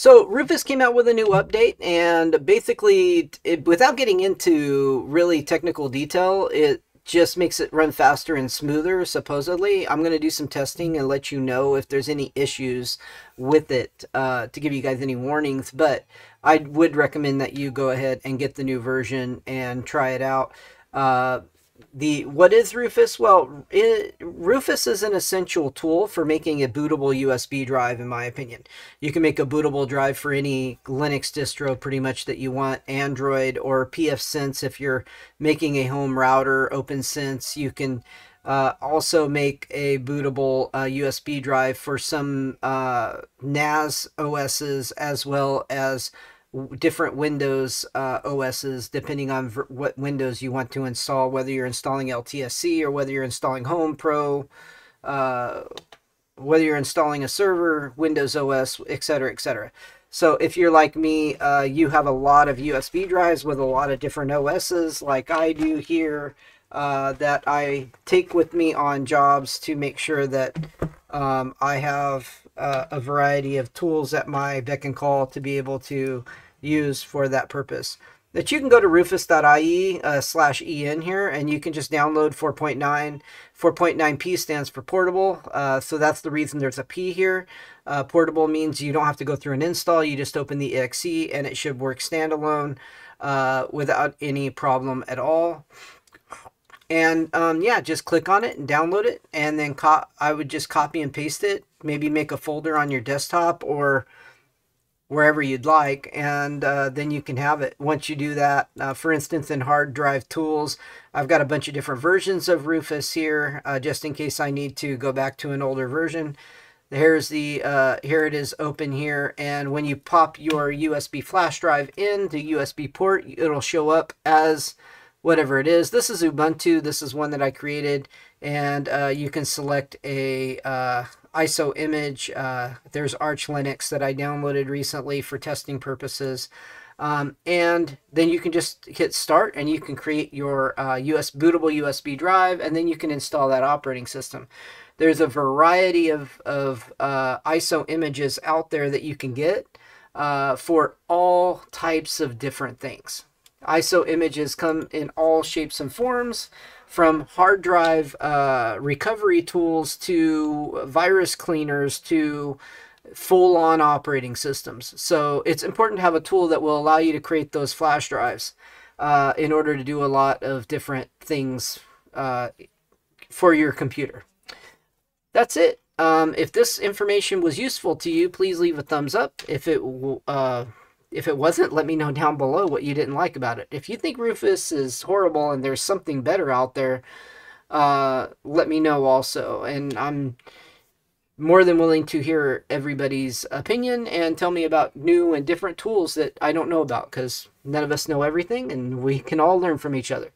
So Rufus came out with a new update, and basically, it, without getting into really technical detail, it just makes it run faster and smoother, supposedly. I'm going to do some testing and let you know if there's any issues with it uh, to give you guys any warnings. But I would recommend that you go ahead and get the new version and try it out. Uh, the what is Rufus? Well, it, Rufus is an essential tool for making a bootable USB drive, in my opinion. You can make a bootable drive for any Linux distro, pretty much that you want, Android or pfSense if you're making a home router, OPNsense. You can uh, also make a bootable uh, USB drive for some uh, NAS OSs as well as different Windows uh, OSs depending on what Windows you want to install, whether you're installing LTSC or whether you're installing Home Pro, uh, whether you're installing a server, Windows OS, etc., etc. So if you're like me, uh, you have a lot of USB drives with a lot of different OSs, like I do here, uh, that I take with me on jobs to make sure that um, I have uh, a variety of tools at my beck and call to be able to use for that purpose. That you can go to rufus.ie uh, slash en here and you can just download 4.9. 4.9p stands for portable, uh, so that's the reason there's a P here. Uh, portable means you don't have to go through an install, you just open the exe and it should work standalone uh, without any problem at all. And um, yeah, just click on it and download it. And then I would just copy and paste it. Maybe make a folder on your desktop or wherever you'd like. And uh, then you can have it once you do that. Uh, for instance, in hard drive tools, I've got a bunch of different versions of Rufus here, uh, just in case I need to go back to an older version. Here's the, uh, here it is open here. And when you pop your USB flash drive in the USB port, it'll show up as whatever it is. This is Ubuntu. This is one that I created. And uh, you can select a uh, ISO image. Uh, there's Arch Linux that I downloaded recently for testing purposes. Um, and then you can just hit start and you can create your uh, US bootable USB drive and then you can install that operating system. There's a variety of, of uh, ISO images out there that you can get uh, for all types of different things. ISO images come in all shapes and forms, from hard drive uh, recovery tools to virus cleaners to full on operating systems. So it's important to have a tool that will allow you to create those flash drives uh, in order to do a lot of different things uh, for your computer. That's it. Um, if this information was useful to you, please leave a thumbs up. If it uh, if it wasn't, let me know down below what you didn't like about it. If you think Rufus is horrible and there's something better out there, uh, let me know also. And I'm more than willing to hear everybody's opinion and tell me about new and different tools that I don't know about because none of us know everything and we can all learn from each other.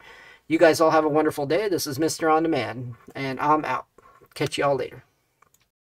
You guys all have a wonderful day. This is Mr. On Demand, and I'm out. Catch you all later.